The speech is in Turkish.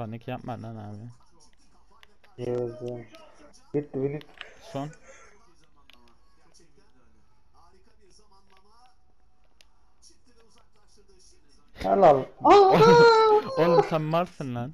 Panik yapma lan abi. Yazdım. Bitti bitti. Son. Helal. Oğlum sen malsın lan.